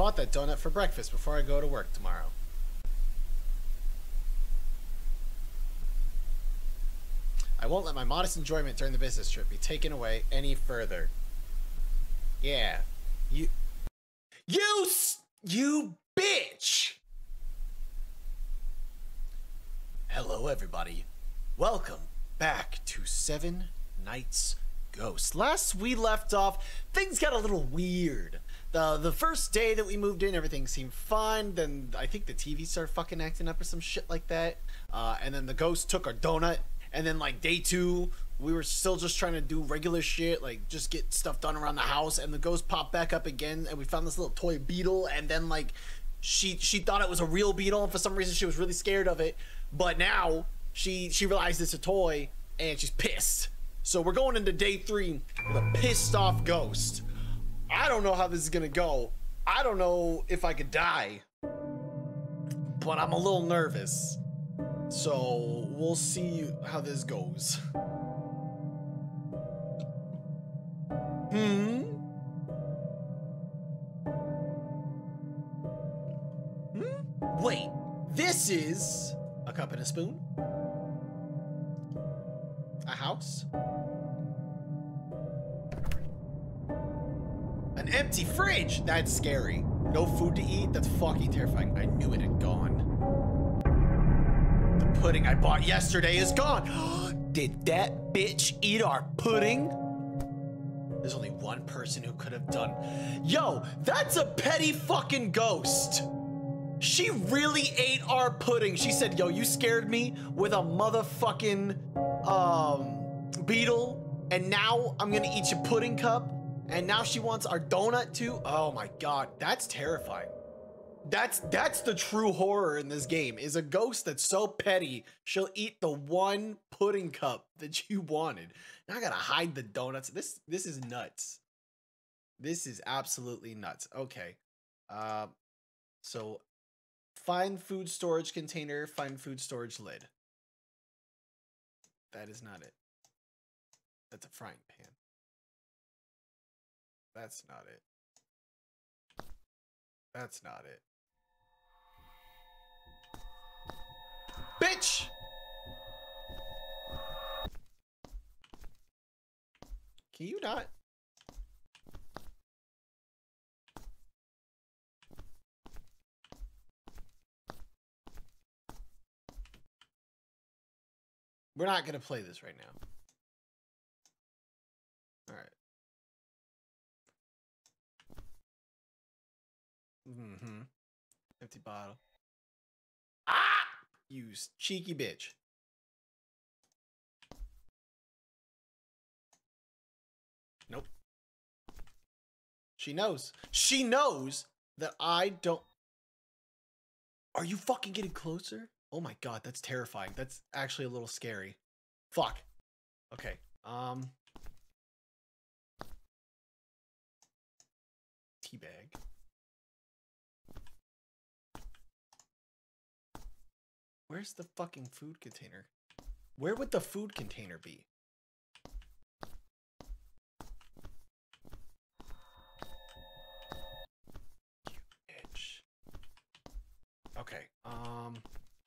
bought that donut for breakfast before I go to work tomorrow. I won't let my modest enjoyment during the business trip be taken away any further. Yeah. You. You. You bitch! Hello, everybody. Welcome back to Seven Nights Ghost. Last we left off, things got a little weird. The the first day that we moved in, everything seemed fine. Then I think the TV started fucking acting up or some shit like that. Uh, and then the ghost took our donut. And then like day two, we were still just trying to do regular shit, like just get stuff done around the house. And the ghost popped back up again, and we found this little toy beetle. And then like she she thought it was a real beetle, and for some reason she was really scared of it. But now she she realized it's a toy, and she's pissed. So we're going into day three with a pissed off ghost. I don't know how this is gonna go. I don't know if I could die, but I'm a little nervous. So we'll see how this goes. Hmm. Hmm? Wait, this is a cup and a spoon? A house? Empty fridge! That's scary. No food to eat? That's fucking terrifying. I knew it had gone. The pudding I bought yesterday is gone. Did that bitch eat our pudding? There's only one person who could have done. Yo, that's a petty fucking ghost. She really ate our pudding. She said, "Yo, you scared me with a motherfucking um beetle, and now I'm gonna eat your pudding cup." And now she wants our donut too. Oh my god, that's terrifying. That's that's the true horror in this game. Is a ghost that's so petty she'll eat the one pudding cup that you wanted. Now I gotta hide the donuts. This this is nuts. This is absolutely nuts. Okay, uh, so find food storage container. Find food storage lid. That is not it. That's a frying pan. That's not it. That's not it. Bitch! Can you not? We're not gonna play this right now. Mm-hmm. Empty bottle. Ah! You cheeky bitch. Nope. She knows. She knows that I don't. Are you fucking getting closer? Oh my god, that's terrifying. That's actually a little scary. Fuck. Okay. Um. Teabag. Where's the fucking food container? Where would the food container be? Okay. Um.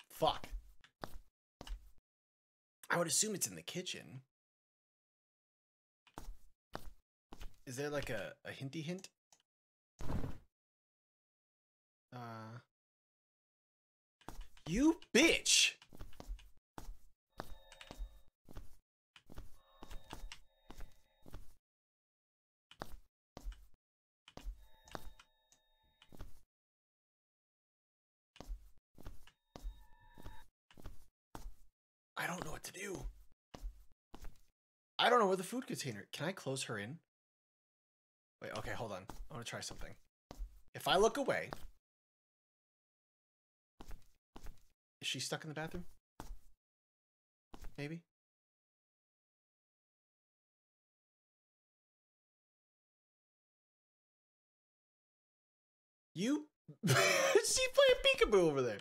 Fuck. I would assume it's in the kitchen. Is there like a, a hinty hint? Uh. You bitch! I don't know what to do. I don't know where the food container. Can I close her in? Wait, okay, hold on. I want to try something. If I look away, is she stuck in the bathroom? Maybe. You She's playing peekaboo over there.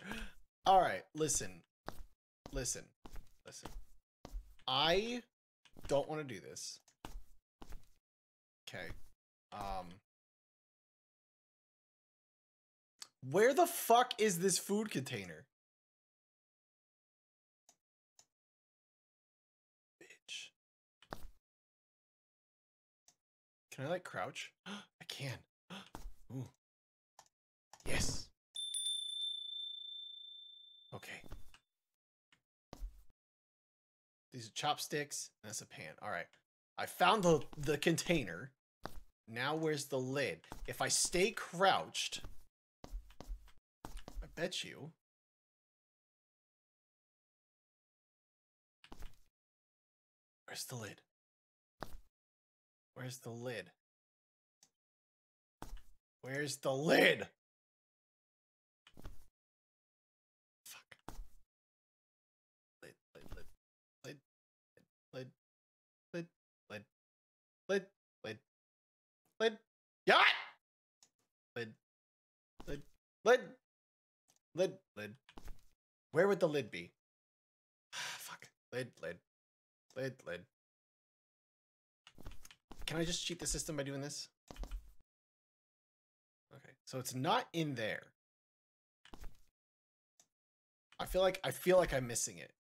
All right, listen. Listen. Listen. I don't want to do this. Okay. Um Where the fuck is this food container? Can I like crouch? I can. Ooh. Yes. Okay. These are chopsticks. And that's a pan. All right. I found the the container. Now where's the lid? If I stay crouched, I bet you. Where's the lid? Where's the lid? Where's the lid? Fuck. Lid, lid, lid, lid, lid, lid, lid, lid, lid, lid. It! Lid, lid, lid, lid, lid. Where would the lid be? Fuck. Lid, lid, lid, lid. Can I just cheat the system by doing this? Okay, so it's not in there. I feel like I feel like I'm missing it.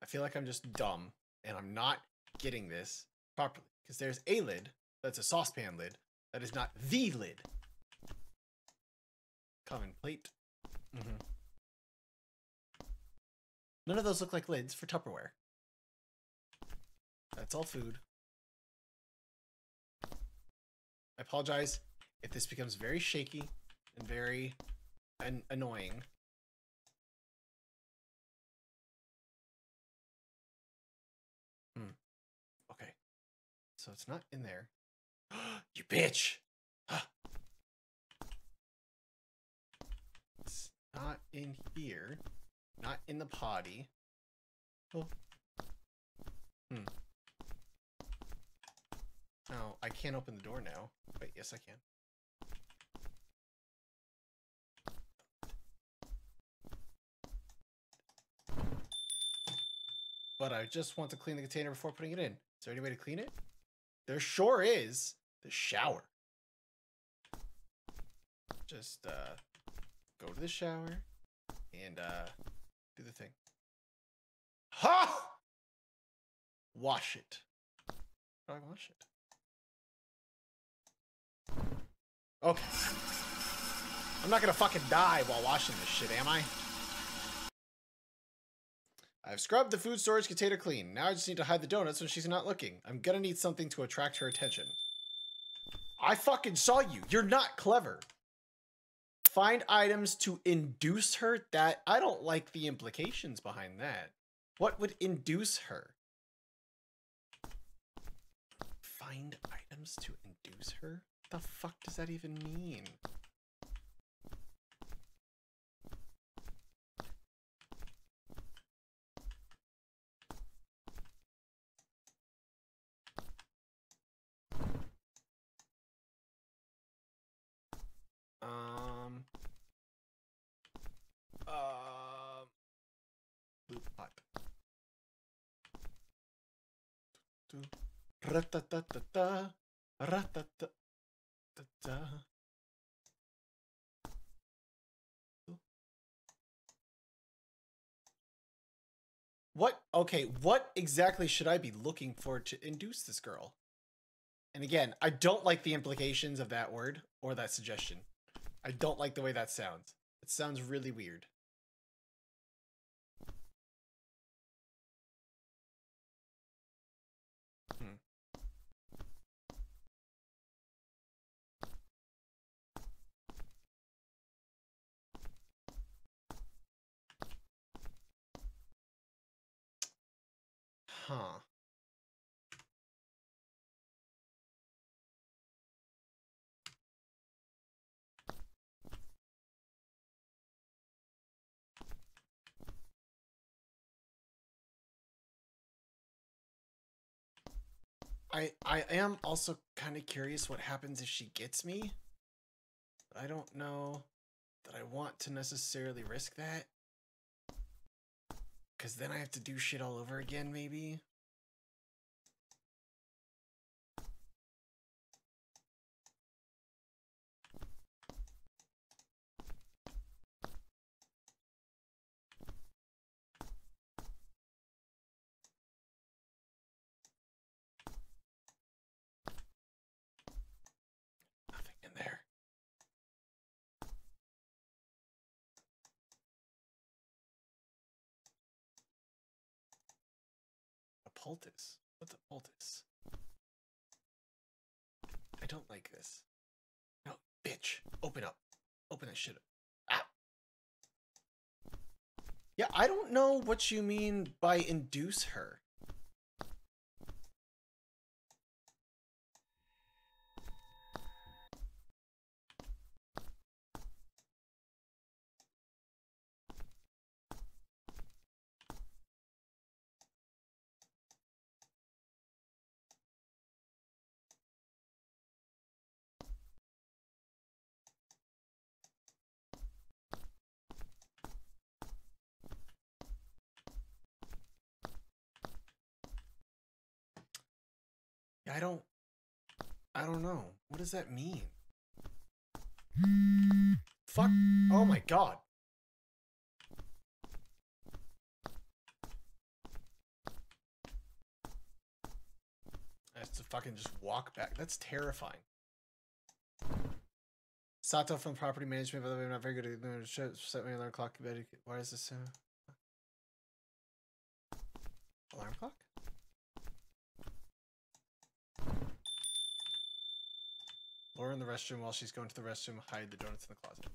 I feel like I'm just dumb and I'm not getting this properly because there's a lid that's a saucepan lid that is not the lid. Common plate. Mm -hmm. None of those look like lids for Tupperware. That's all food. I apologize if this becomes very shaky and very an annoying. Hmm. Okay. So it's not in there. you bitch! it's not in here. Not in the potty. Oh. Hmm. Oh, I can't open the door now. Wait, yes I can. But I just want to clean the container before putting it in. Is there any way to clean it? There sure is. The shower. Just uh, go to the shower and uh, do the thing. Ha! Wash it. How do I wash it? Okay. I'm not gonna fucking die while washing this shit, am I? I've scrubbed the food storage container clean. Now I just need to hide the donuts when she's not looking. I'm gonna need something to attract her attention. I fucking saw you. You're not clever. Find items to induce her? That I don't like the implications behind that. What would induce her? Find items to induce her? The fuck does that even mean? Um. Uh. Loop pipe. Ratatata. Ratata. Da, What? Okay, what exactly should I be looking for to induce this girl? And again, I don't like the implications of that word or that suggestion. I don't like the way that sounds. It sounds really weird. Huh. I I am also kind of curious what happens if she gets me. I don't know that I want to necessarily risk that. Because then I have to do shit all over again, maybe? Poultice? What's a poultice? I don't like this. No, bitch. Open up. Open that shit up. Ah. Yeah, I don't know what you mean by induce her. I don't I don't know. What does that mean? Fuck. Oh my god. I have to fucking just walk back. That's terrifying. Sato from property management, by the way, I'm not very good at doing shit. Set my alarm clock. Why is this? Uh... Alarm clock? Laura in the restroom while she's going to the restroom. Hide the donuts in the closet.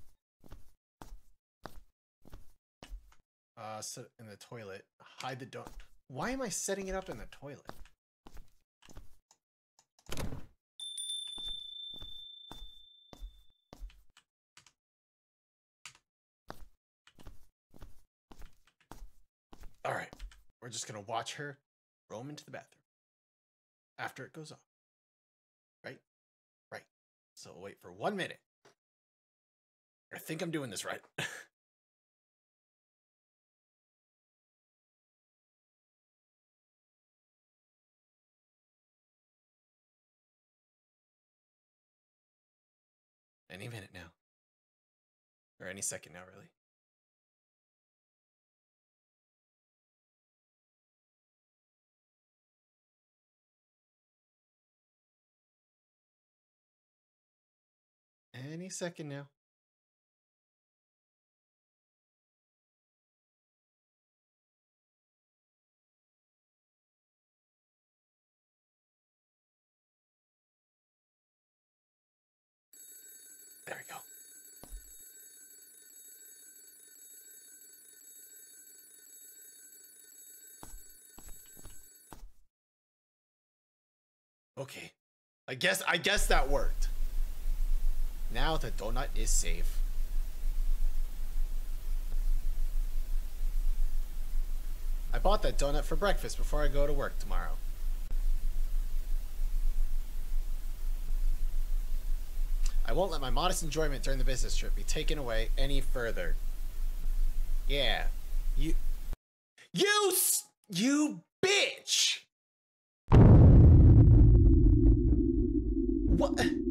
Uh, sit in the toilet. Hide the donut. Why am I setting it up in the toilet? All right, we're just gonna watch her roam into the bathroom after it goes off. Right. So we'll wait for one minute. I think I'm doing this right. any minute now. Or any second now, really. Any second now. There we go. Okay. I guess I guess that worked. Now the donut is safe. I bought that donut for breakfast before I go to work tomorrow. I won't let my modest enjoyment during the business trip be taken away any further. Yeah. You... You... You bitch! What?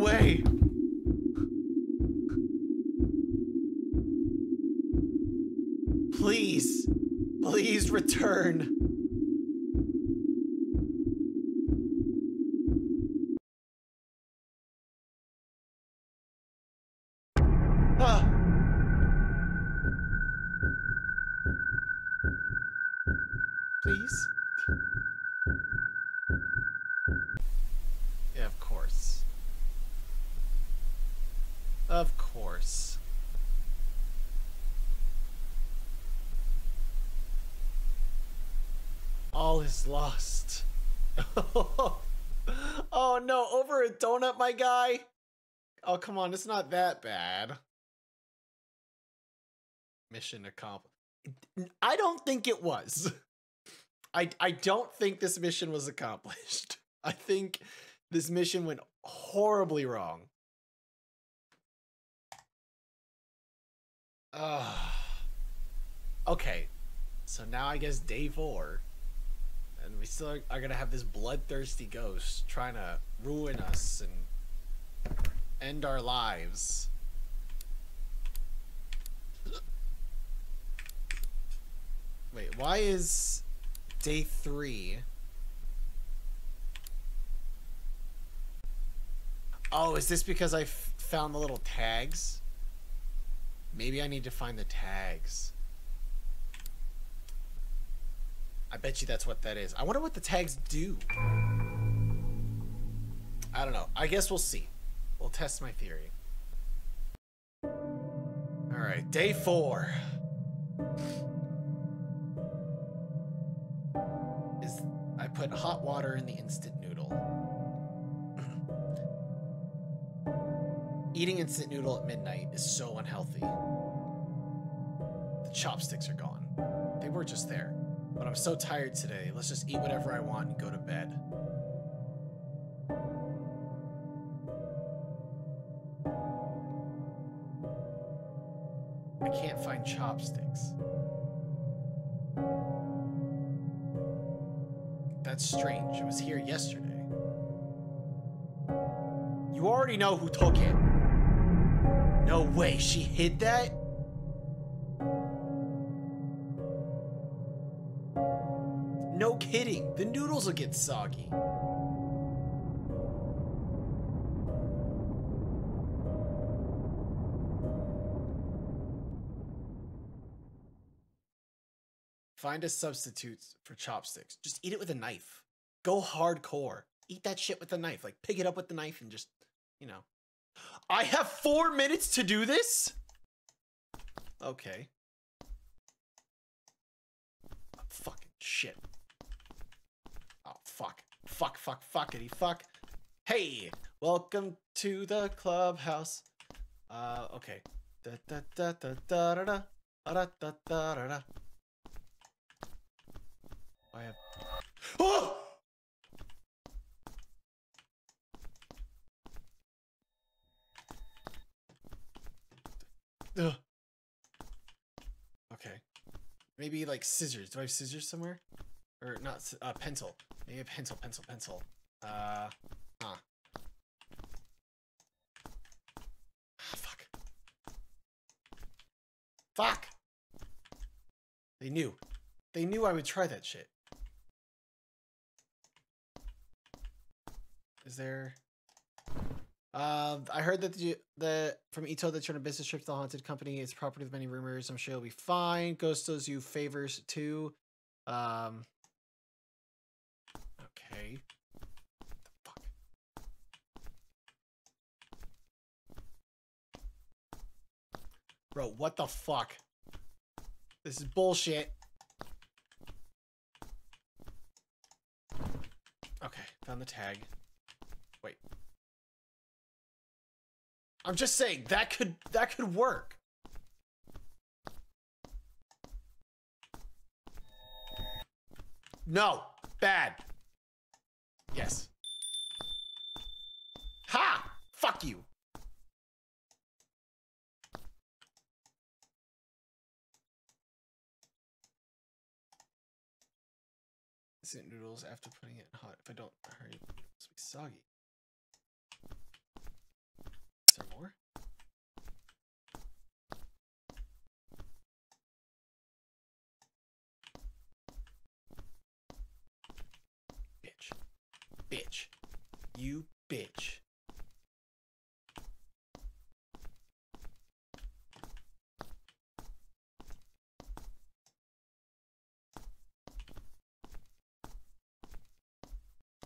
Way. Please. Please return. Ah. Please? Yeah, of course. Of course. All is lost. oh no, over a donut, my guy? Oh, come on, it's not that bad. Mission accomplished. I don't think it was. I I don't think this mission was accomplished. I think this mission went horribly wrong. Uh, okay, so now I guess day four, and we still are, are gonna have this bloodthirsty ghost trying to ruin us and end our lives. Wait, why is day three? Oh, is this because I found the little tags? Maybe I need to find the tags. I bet you that's what that is. I wonder what the tags do. I don't know. I guess we'll see. We'll test my theory. All right, day four. Is I put hot water in the instant noodle. Eating instant noodle at midnight is so unhealthy. The chopsticks are gone. They were just there. But I'm so tired today. Let's just eat whatever I want and go to bed. I can't find chopsticks. That's strange. It was here yesterday. You already know who took it. No way, she hid that? No kidding. The noodles will get soggy. Find a substitute for chopsticks. Just eat it with a knife. Go hardcore. Eat that shit with a knife. Like pick it up with the knife and just, you know. I have four minutes to do this? Okay. Fucking shit. Fuck. Fuck, fuck, fuckity, fuck. Hey, welcome to the clubhouse. Uh, okay. Da da da da da da da da da da da da. I have. Oh! Ugh. Okay. Maybe like scissors. Do I have scissors somewhere? Or not? Uh, pencil. Maybe a pencil, pencil, pencil. Uh, huh. Ah, fuck. Fuck! They knew. They knew I would try that shit. Is there... Um, I heard that the, the from Ito that you're on a business trip to the haunted company. It's property with many rumors. I'm sure it'll be fine. Ghost does you favors too. Um. Okay. The fuck. Bro, what the fuck? This is bullshit. Okay, found the tag. Wait. I'm just saying that could that could work. No, bad. Yes. Ha! Fuck you. Noodles after putting it hot. If I don't hurry, it's gonna be soggy. Is there more? Bitch. Bitch. You bitch.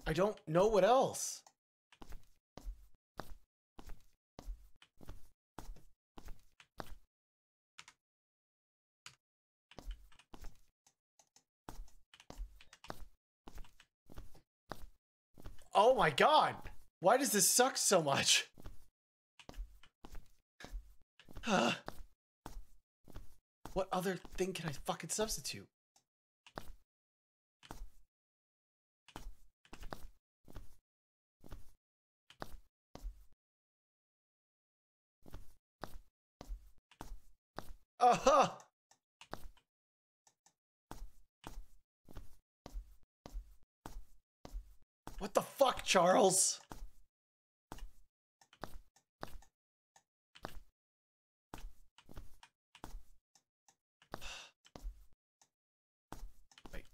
I don't know what else. Oh my god! Why does this suck so much? what other thing can I fucking substitute? Uh-huh! What the fuck, Charles? Wait.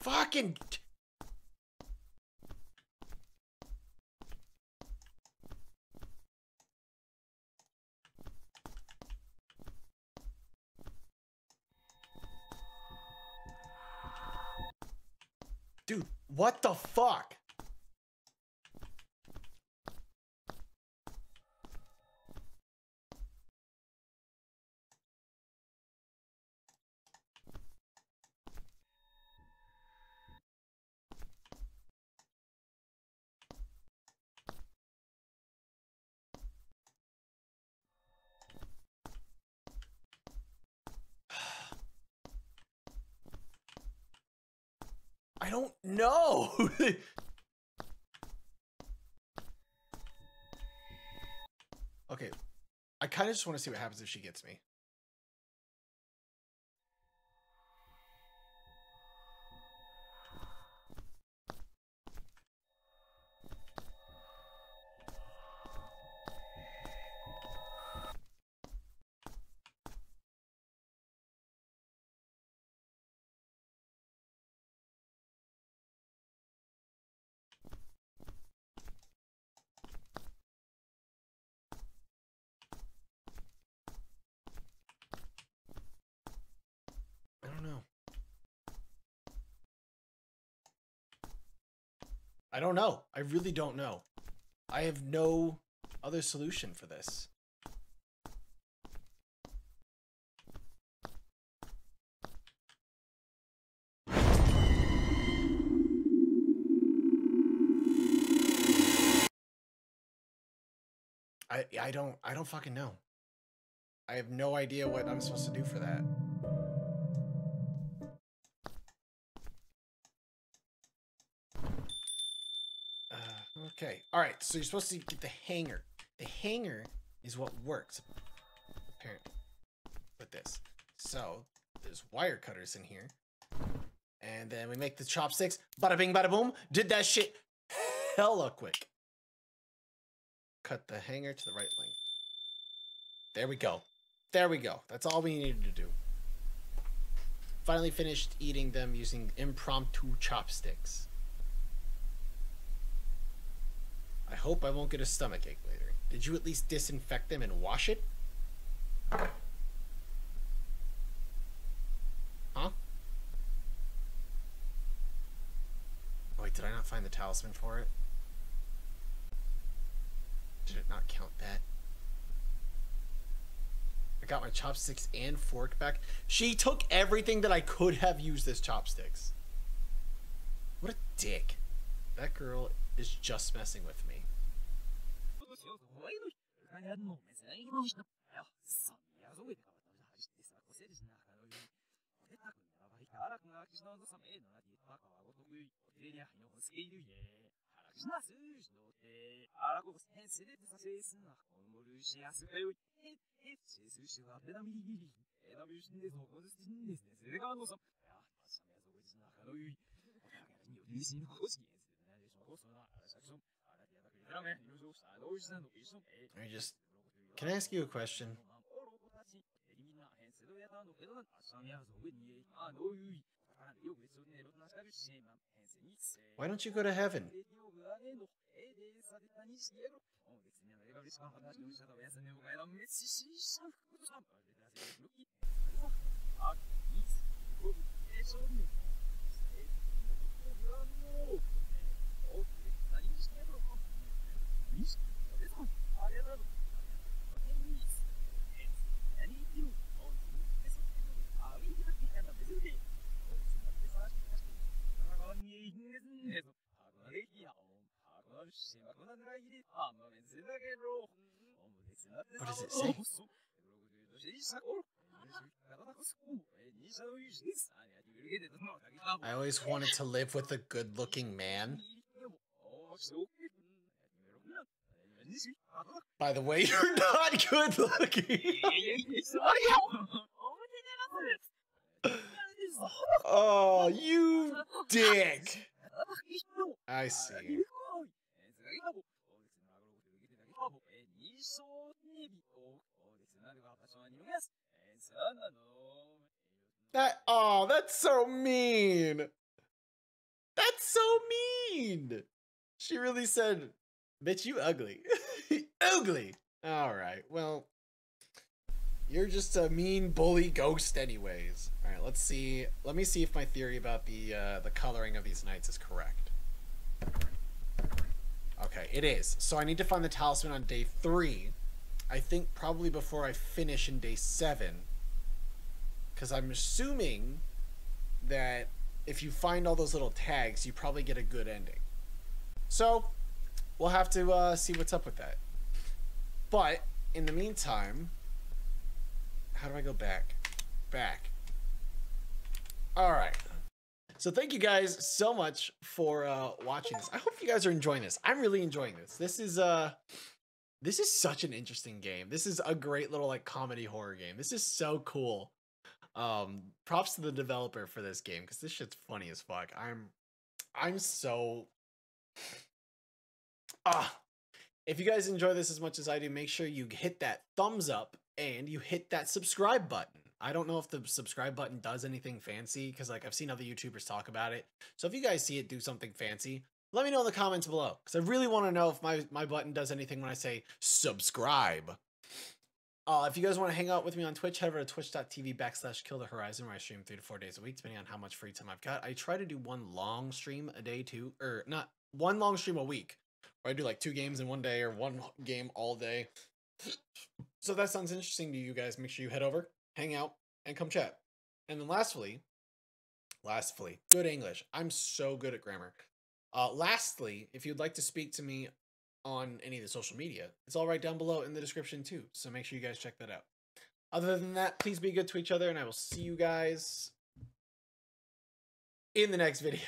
Fuck. Dude, what the fuck? I don't know. okay. I kind of just want to see what happens if she gets me. I don't know. I really don't know. I have no other solution for this. I I don't I don't fucking know. I have no idea what I'm supposed to do for that. Okay. All right. So you're supposed to get the hanger. The hanger is what works, apparently, with this. So there's wire cutters in here, and then we make the chopsticks. Bada bing, bada boom. Did that shit hella quick. Cut the hanger to the right length. There we go. There we go. That's all we needed to do. Finally finished eating them using impromptu chopsticks. I hope I won't get a stomach ache later. Did you at least disinfect them and wash it? Huh? Wait, did I not find the talisman for it? Did it not count that? I got my chopsticks and fork back. She took everything that I could have used as chopsticks. What a dick. That girl is just messing with me. I just can I ask you a question? Why don't you go to heaven? What does it say? I always wanted to live with a good looking man. By the way, you're not good looking. oh, you dick. I see. That oh, that's so mean. That's so mean. She really said, "Bitch, you ugly, ugly." All right, well, you're just a mean bully ghost, anyways. All right, let's see. Let me see if my theory about the uh, the coloring of these nights is correct. Okay, it is. So I need to find the talisman on day three. I think probably before I finish in day seven. Because I'm assuming that if you find all those little tags, you probably get a good ending. So we'll have to uh, see what's up with that. But in the meantime, how do I go back? Back. All right. So thank you guys so much for uh, watching this. I hope you guys are enjoying this. I'm really enjoying this. This is uh this is such an interesting game. This is a great little like comedy horror game. This is so cool. Um props to the developer for this game cuz this shit's funny as fuck. I'm I'm so Ah. If you guys enjoy this as much as I do, make sure you hit that thumbs up and you hit that subscribe button. I don't know if the subscribe button does anything fancy because like I've seen other YouTubers talk about it. So if you guys see it do something fancy, let me know in the comments below because I really want to know if my, my button does anything when I say subscribe. Uh, if you guys want to hang out with me on Twitch, head over to twitch.tv backslash kill the horizon where I stream three to four days a week, depending on how much free time I've got. I try to do one long stream a day too, or not one long stream a week, where I do like two games in one day or one game all day. So that sounds interesting to you guys, make sure you head over, hang out, and come chat. And then lastly, lastly, good English. I'm so good at grammar. Uh, lastly, if you'd like to speak to me on any of the social media, it's all right down below in the description too. So make sure you guys check that out. Other than that, please be good to each other, and I will see you guys in the next video.